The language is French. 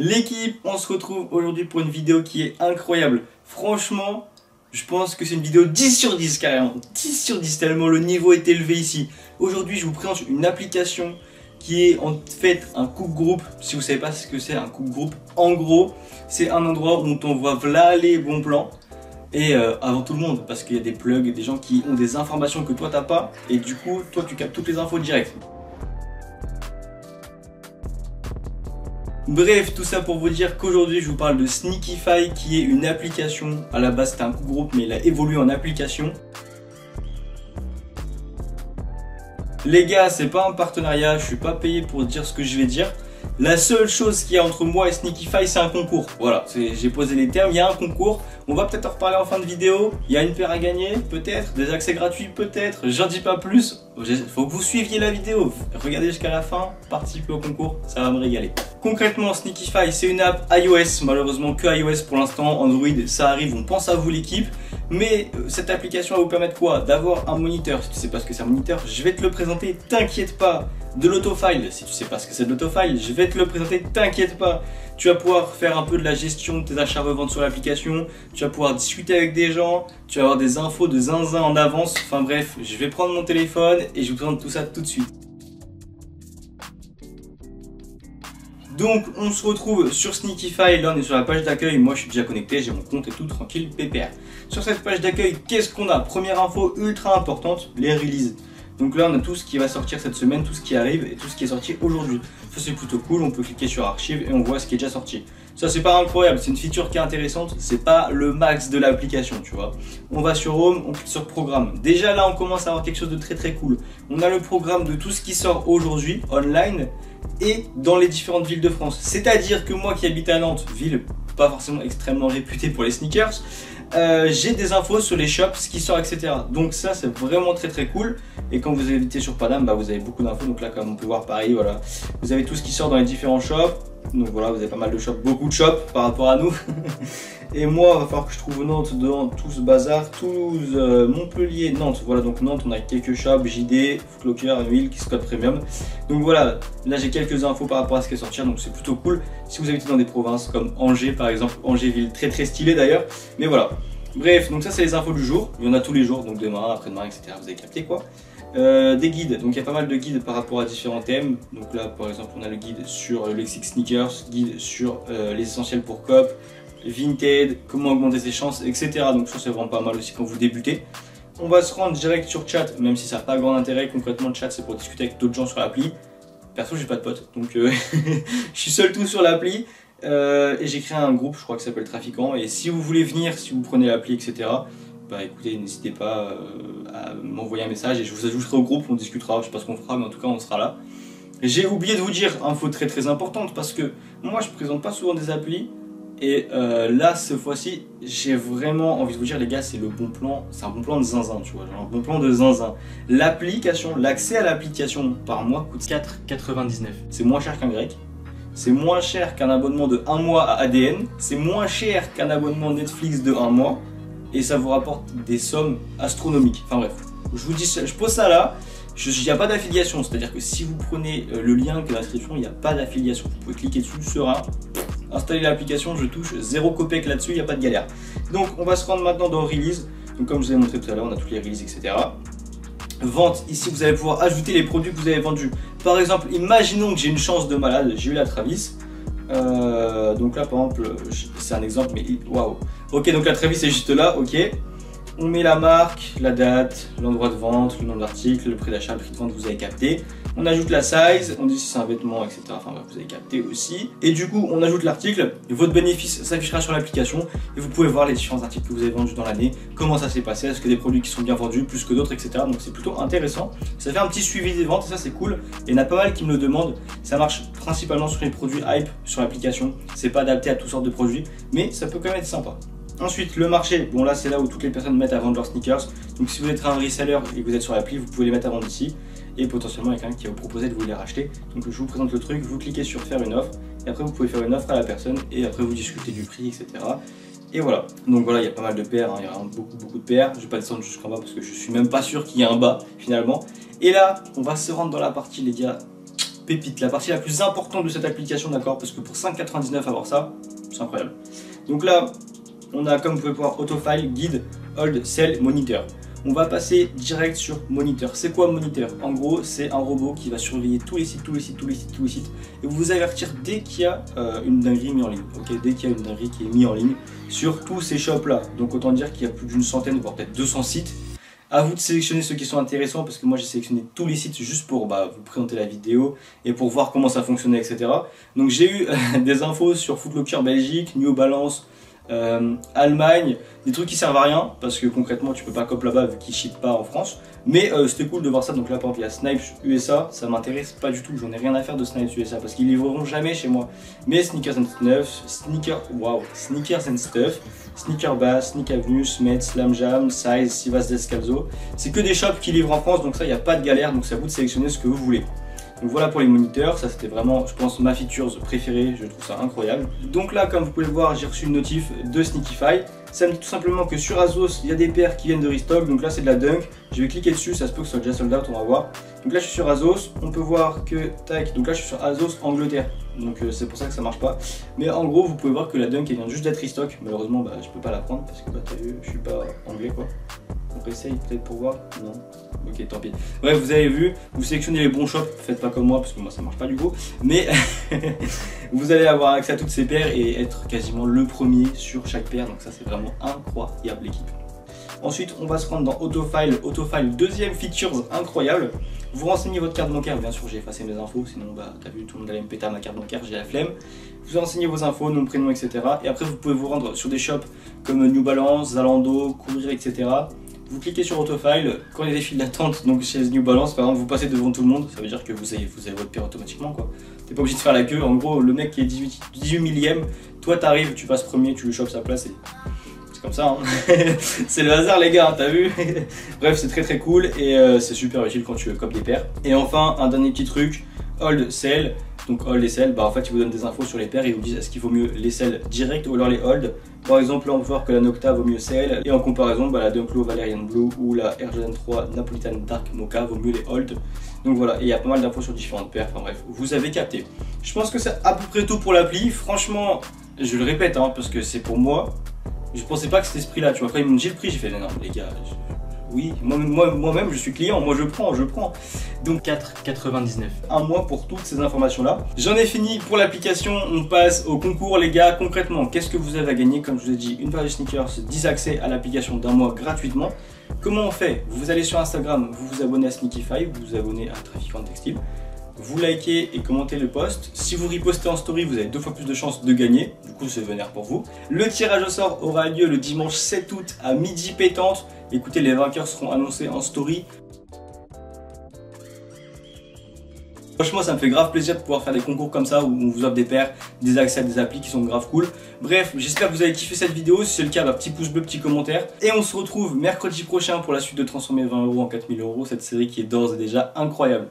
L'équipe, on se retrouve aujourd'hui pour une vidéo qui est incroyable. Franchement, je pense que c'est une vidéo 10 sur 10 carrément. 10 sur 10 tellement le niveau est élevé ici. Aujourd'hui, je vous présente une application qui est en fait un coupe groupe. Si vous savez pas ce que c'est un coupe groupe, en gros, c'est un endroit où on t'envoie là les bons plans et euh, avant tout le monde parce qu'il y a des plugs, des gens qui ont des informations que toi t'as pas et du coup toi tu captes toutes les infos direct. Bref, tout ça pour vous dire qu'aujourd'hui je vous parle de Sneakify qui est une application, à la base c'était un groupe mais il a évolué en application. Les gars, c'est pas un partenariat, je suis pas payé pour dire ce que je vais dire. La seule chose qu'il y a entre moi et Sneakify, c'est un concours. Voilà, j'ai posé les termes, il y a un concours. On va peut-être en reparler en fin de vidéo. Il y a une paire à gagner, peut-être. Des accès gratuits, peut-être. J'en dis pas plus. Faut que vous suiviez la vidéo. Regardez jusqu'à la fin, participez au concours, ça va me régaler. Concrètement, Sneakify, c'est une app iOS. Malheureusement, que iOS pour l'instant. Android, ça arrive, on pense à vous l'équipe. Mais euh, cette application va vous permettre quoi? D'avoir un moniteur. Si tu sais pas ce que c'est un moniteur, je vais te le présenter, t'inquiète pas de l'autofile. Si tu sais pas ce que c'est de l'autofile, je vais te le présenter, t'inquiète pas. Tu vas pouvoir faire un peu de la gestion de tes achats-reventes sur l'application, tu vas pouvoir discuter avec des gens, tu vas avoir des infos de zinzin en avance. Enfin bref, je vais prendre mon téléphone et je vous présente tout ça tout de suite. Donc on se retrouve sur Sneakify, là on est sur la page d'accueil, moi je suis déjà connecté, j'ai mon compte et tout tranquille, pépère. Sur cette page d'accueil, qu'est-ce qu'on a? Première info ultra importante, les releases. Donc là, on a tout ce qui va sortir cette semaine, tout ce qui arrive et tout ce qui est sorti aujourd'hui. Ça, c'est plutôt cool. On peut cliquer sur archive et on voit ce qui est déjà sorti. Ça, c'est pas incroyable. C'est une feature qui est intéressante. C'est pas le max de l'application, tu vois. On va sur Home, on clique sur Programme. Déjà là, on commence à avoir quelque chose de très très cool. On a le programme de tout ce qui sort aujourd'hui, online et dans les différentes villes de France. C'est-à-dire que moi qui habite à Nantes, ville pas forcément extrêmement réputée pour les sneakers, euh, j'ai des infos sur les shops, ce qui sort, etc. Donc ça, c'est vraiment très très cool. Et quand vous évitez sur Panam, bah, vous avez beaucoup d'infos. Donc là, comme on peut voir, pareil, voilà. Vous avez tout ce qui sort dans les différents shops. Donc voilà, vous avez pas mal de shops, beaucoup de shops par rapport à nous. Et moi, il va falloir que je trouve Nantes dans tout ce bazar. Toulouse, euh, Montpellier, Nantes. Voilà, donc Nantes, on a quelques shops, JD, Footlocker, Will, Scott Premium. Donc voilà, là j'ai quelques infos par rapport à ce qui est sorti, donc c'est plutôt cool. Si vous habitez dans des provinces comme Angers par exemple, Angers ville très très stylé d'ailleurs. Mais voilà. Bref, donc ça c'est les infos du jour. Il y en a tous les jours, donc demain, après-demain, etc. Vous avez capté quoi euh, des guides, donc il y a pas mal de guides par rapport à différents thèmes. Donc là, par exemple, on a le guide sur le lexique sneakers, guide sur euh, les essentiels pour cop, Vinted, comment augmenter ses chances, etc. Donc ça c'est vraiment pas mal aussi quand vous débutez. On va se rendre direct sur chat, même si ça n'a pas grand intérêt. Concrètement, le chat c'est pour discuter avec d'autres gens sur l'appli. Perso, j'ai pas de potes, donc euh, je suis seul tout sur l'appli. et j'ai créé un groupe, je crois que ça s'appelle Trafiquant. Et si vous voulez venir, si vous prenez l'appli, etc., bah écoutez, n'hésitez pas à m'envoyer un message et je vous ajouterai au groupe, on discutera, je sais pas ce qu'on fera, mais en tout cas on sera là. J'ai oublié de vous dire info très très importante parce que moi je présente pas souvent des applis et euh, là cette fois-ci j'ai vraiment envie de vous dire les gars c'est le bon plan, c'est un bon plan de zinzin tu vois, un bon plan de zinzin. L'application, l'accès à l'application par mois coûte 4,99. C'est moins cher qu'un grec, c'est moins cher qu'un abonnement de un mois à ADN, c'est moins cher qu'un abonnement Netflix de un mois et ça vous rapporte des sommes astronomiques. Enfin bref, je vous dis, je pose ça là. Il n'y a pas d'affiliation, c'est-à-dire que si vous prenez euh, le lien que l'inscription, il n'y a pas d'affiliation. Vous pouvez cliquer dessus, sera installer l'application, je touche zéro copec là-dessus, il n'y a pas de galère. Donc on va se rendre maintenant dans Release. Donc comme je vous ai montré tout à l'heure, on a toutes les releases, etc. Vente, ici vous allez pouvoir ajouter les produits que vous avez vendus. Par exemple, imaginons que j'ai une chance de malade, j'ai eu la Travis. Euh, donc là par exemple, c'est un exemple, mais waouh. Ok, donc la Travis est juste là, ok. On met la marque, la date, l'endroit de vente, le nom de l'article, le prix d'achat, le prix de vente, vous avez capté. On ajoute la size, on dit si c'est un vêtement, etc. Enfin vous avez capté aussi. Et du coup, on ajoute l'article, votre bénéfice s'affichera sur l'application et vous pouvez voir les différents articles que vous avez vendus dans l'année, comment ça s'est passé, est-ce que des produits qui sont bien vendus plus que d'autres, etc. Donc c'est plutôt intéressant. Ça fait un petit suivi des ventes et ça c'est cool. Il y en a pas mal qui me le demandent. Ça marche principalement sur les produits hype sur l'application. C'est pas adapté à toutes sortes de produits, mais ça peut quand même être sympa. Ensuite, le marché. Bon, là, c'est là où toutes les personnes mettent à vendre leurs sneakers. Donc, si vous êtes un reseller et que vous êtes sur l'appli, vous pouvez les mettre à vendre ici. Et potentiellement, il y a quelqu'un qui va vous proposer de vous les racheter. Donc, je vous présente le truc. Vous cliquez sur faire une offre. Et après, vous pouvez faire une offre à la personne. Et après, vous discutez du prix, etc. Et voilà. Donc, voilà, il y a pas mal de paires. Hein. Il y a beaucoup, beaucoup de paires. Je vais pas descendre jusqu'en bas parce que je suis même pas sûr qu'il y ait un bas finalement. Et là, on va se rendre dans la partie, les gars, pépite, la partie la plus importante de cette application, d'accord? Parce que pour 5,99 avoir ça, c'est incroyable. Donc là, on a comme vous pouvez voir Autofile, Guide, Hold, Sell, Monitor. On va passer direct sur Monitor. C'est quoi Monitor En gros, c'est un robot qui va surveiller tous les sites, tous les sites, tous les sites, tous les sites, et vous avertir dès qu'il y a euh, une dinguerie mise en ligne. Ok, dès qu'il y a une dinguerie qui est mise en ligne sur tous ces shops là. Donc autant dire qu'il y a plus d'une centaine, voire peut-être 200 sites. À vous de sélectionner ceux qui sont intéressants parce que moi j'ai sélectionné tous les sites juste pour bah, vous présenter la vidéo et pour voir comment ça fonctionnait, etc. Donc j'ai eu des infos sur Footlocker Belgique, New Balance, euh, Allemagne, des trucs qui servent à rien parce que concrètement tu peux pas cop là-bas vu qu'ils ship pas en France. Mais euh, c'était cool de voir ça. Donc là par exemple il y a Snipes USA, ça m'intéresse pas du tout. J'en ai rien à faire de Snipes USA parce qu'ils livreront jamais chez moi. Mais Sneakers and Stuff, Sneaker, wow, Sneakers and Stuff, Sneaker Bass, Sneak Avenue, Smet, Slam Jam, Size, Sivas Descalzo. C'est que des shops qui livrent en France donc ça il n'y a pas de galère donc c'est à vous de sélectionner ce que vous voulez. Donc voilà pour les moniteurs, ça c'était vraiment, je pense, ma feature préférée, je trouve ça incroyable. Donc là, comme vous pouvez le voir, j'ai reçu une notif de Sneakify. Ça me dit tout simplement que sur Azos, il y a des paires qui viennent de restock, donc là c'est de la dunk. Je vais cliquer dessus, ça se peut que ce soit déjà sold out, on va voir. Donc là je suis sur Azos, on peut voir que, tac, donc là je suis sur Azos Angleterre. Donc euh, c'est pour ça que ça marche pas. Mais en gros, vous pouvez voir que la dunk elle vient juste d'être restock. Malheureusement, bah, je peux pas la prendre parce que bah, t'as vu, je suis pas anglais quoi. On essaye peut-être pour voir Non? Ok, tant pis. Bref, vous avez vu, vous sélectionnez les bons shops, faites pas comme moi parce que moi ça marche pas du coup. Mais vous allez avoir accès à toutes ces paires et être quasiment le premier sur chaque paire. Donc ça c'est vraiment incroyable l'équipe. Ensuite, on va se rendre dans Autofile. Autofile, deuxième feature incroyable. Vous renseignez votre carte bancaire, bien sûr j'ai effacé mes infos, sinon bah t'as vu tout le monde allait me péter à ma carte bancaire, j'ai la flemme. Vous renseignez vos infos, nom, prénom, etc. Et après vous pouvez vous rendre sur des shops comme New Balance, Zalando, Courir, etc vous cliquez sur Autofile, quand il y a des files d'attente, donc chez New Balance, par exemple, vous passez devant tout le monde, ça veut dire que vous avez, votre paire automatiquement, quoi. T'es pas obligé de faire la queue, en gros, le mec qui est 18, 18 millième, toi t'arrives, tu passes premier, tu lui chopes sa place et c'est comme ça, hein. c'est le hasard les gars, t'as vu? Bref, c'est très très cool et euh, c'est super utile quand tu copes des paires. Et enfin, un dernier petit truc, hold, sell, donc hold et sell, bah en fait ils vous donnent des infos sur les paires, ils vous disent est-ce qu'il vaut mieux les sell direct ou alors les hold? Par exemple là on peut voir que la Nocta vaut mieux sell et en comparaison bah, la Dunklo Valerian Blue ou la Jordan 3 Napolitan Dark Mocha vaut mieux les hold. Donc voilà, et il y a pas mal d'infos sur différentes paires, enfin bref, vous avez capté. Je pense que c'est à peu près tout pour l'appli, franchement, je le répète hein, parce que c'est pour moi, je pensais pas que c'était ce prix là, tu vois, quand ils m'ont dit le prix, j'ai fait non les gars, oui, moi-même moi, je suis client, moi je prends, je prends. Donc 4,99. Un mois pour toutes ces informations-là. J'en ai fini pour l'application, on passe au concours les gars. Concrètement, qu'est-ce que vous avez à gagner? Comme je vous ai dit, une paire de sneakers, 10 accès à l'application d'un mois gratuitement. Comment on fait? Vous allez sur Instagram, vous vous abonnez à Sneakify, vous vous abonnez à Trafiquant Textile vous likez et commentez le post. Si vous ripostez en story, vous avez deux fois plus de chances de gagner. Du coup, c'est vénère pour vous. Le tirage au sort aura lieu le dimanche 7 août à midi pétante. Écoutez, les vainqueurs seront annoncés en story. Franchement, ça me fait grave plaisir de pouvoir faire des concours comme ça où on vous offre des paires, des accès à des applis qui sont grave cool. Bref, j'espère que vous avez kiffé cette vidéo. Si c'est le cas, bah, petit pouce bleu, petit commentaire. Et on se retrouve mercredi prochain pour la suite de transformer 20 euros en 4000 euros. Cette série qui est d'ores et déjà incroyable.